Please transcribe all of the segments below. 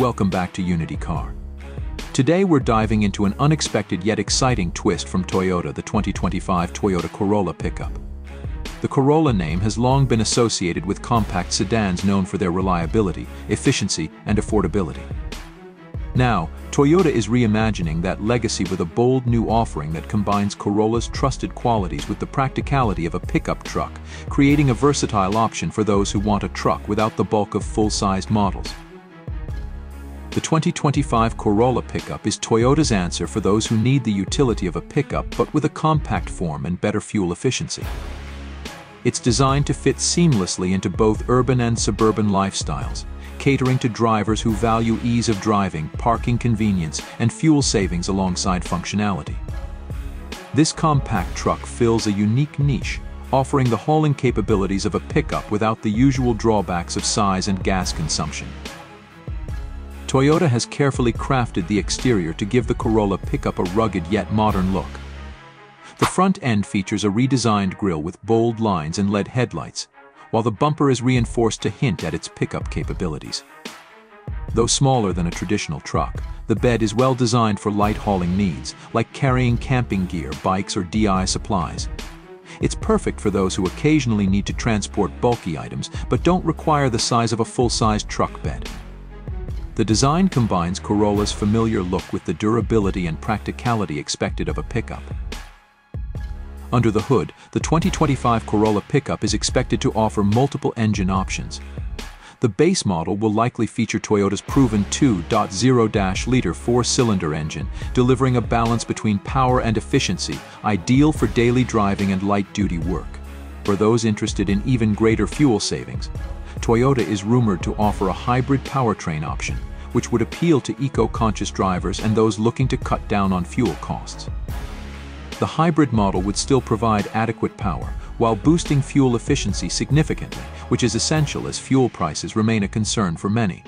welcome back to Unity Car. Today we're diving into an unexpected yet exciting twist from Toyota, the 2025 Toyota Corolla pickup. The Corolla name has long been associated with compact sedans known for their reliability, efficiency, and affordability. Now, Toyota is reimagining that legacy with a bold new offering that combines Corolla's trusted qualities with the practicality of a pickup truck, creating a versatile option for those who want a truck without the bulk of full-sized models. The 2025 Corolla pickup is Toyota's answer for those who need the utility of a pickup but with a compact form and better fuel efficiency. It's designed to fit seamlessly into both urban and suburban lifestyles, catering to drivers who value ease of driving, parking convenience, and fuel savings alongside functionality. This compact truck fills a unique niche, offering the hauling capabilities of a pickup without the usual drawbacks of size and gas consumption. Toyota has carefully crafted the exterior to give the Corolla pickup a rugged yet modern look. The front end features a redesigned grille with bold lines and LED headlights, while the bumper is reinforced to hint at its pickup capabilities. Though smaller than a traditional truck, the bed is well designed for light hauling needs, like carrying camping gear, bikes, or DIY supplies. It's perfect for those who occasionally need to transport bulky items but don't require the size of a full-sized truck bed. The design combines Corolla's familiar look with the durability and practicality expected of a pickup. Under the hood, the 2025 Corolla pickup is expected to offer multiple engine options. The base model will likely feature Toyota's proven 2.0-liter four-cylinder engine, delivering a balance between power and efficiency, ideal for daily driving and light-duty work. For those interested in even greater fuel savings, Toyota is rumored to offer a hybrid powertrain option, which would appeal to eco-conscious drivers and those looking to cut down on fuel costs the hybrid model would still provide adequate power while boosting fuel efficiency significantly, which is essential as fuel prices remain a concern for many.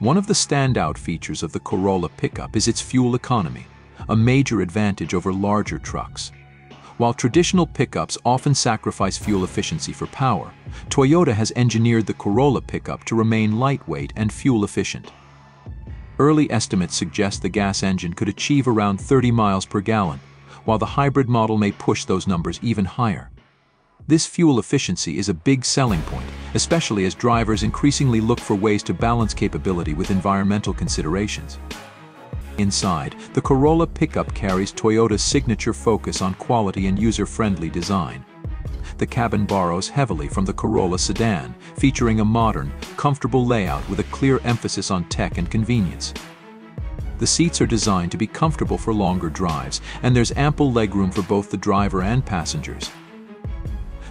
One of the standout features of the Corolla pickup is its fuel economy, a major advantage over larger trucks. While traditional pickups often sacrifice fuel efficiency for power, Toyota has engineered the Corolla pickup to remain lightweight and fuel efficient. Early estimates suggest the gas engine could achieve around 30 miles per gallon, while the hybrid model may push those numbers even higher. This fuel efficiency is a big selling point, especially as drivers increasingly look for ways to balance capability with environmental considerations. Inside, the Corolla pickup carries Toyota's signature focus on quality and user-friendly design the cabin borrows heavily from the Corolla sedan, featuring a modern, comfortable layout with a clear emphasis on tech and convenience. The seats are designed to be comfortable for longer drives, and there's ample legroom for both the driver and passengers.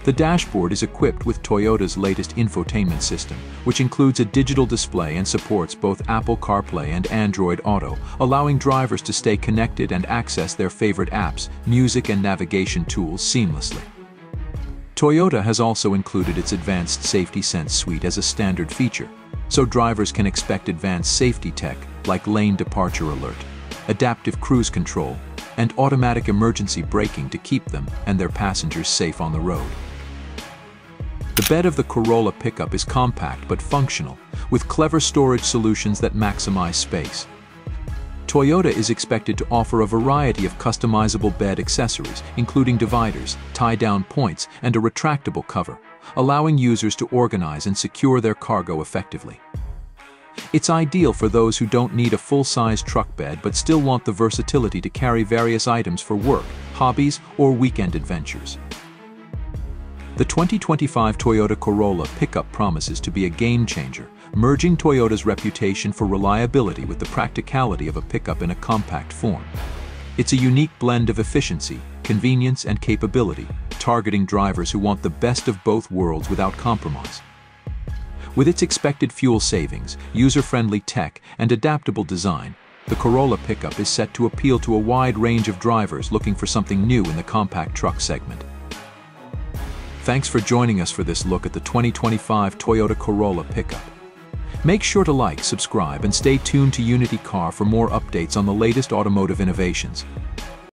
The dashboard is equipped with Toyota's latest infotainment system, which includes a digital display and supports both Apple CarPlay and Android Auto, allowing drivers to stay connected and access their favorite apps, music and navigation tools seamlessly. Toyota has also included its Advanced Safety Sense suite as a standard feature, so drivers can expect advanced safety tech like lane departure alert, adaptive cruise control, and automatic emergency braking to keep them and their passengers safe on the road. The bed of the Corolla pickup is compact but functional, with clever storage solutions that maximize space. Toyota is expected to offer a variety of customizable bed accessories, including dividers, tie-down points, and a retractable cover, allowing users to organize and secure their cargo effectively. It's ideal for those who don't need a full-size truck bed but still want the versatility to carry various items for work, hobbies, or weekend adventures. The 2025 Toyota Corolla pickup promises to be a game-changer, merging Toyota's reputation for reliability with the practicality of a pickup in a compact form. It's a unique blend of efficiency, convenience, and capability, targeting drivers who want the best of both worlds without compromise. With its expected fuel savings, user-friendly tech, and adaptable design, the Corolla pickup is set to appeal to a wide range of drivers looking for something new in the compact truck segment. Thanks for joining us for this look at the 2025 Toyota Corolla pickup. Make sure to like, subscribe, and stay tuned to Unity Car for more updates on the latest automotive innovations.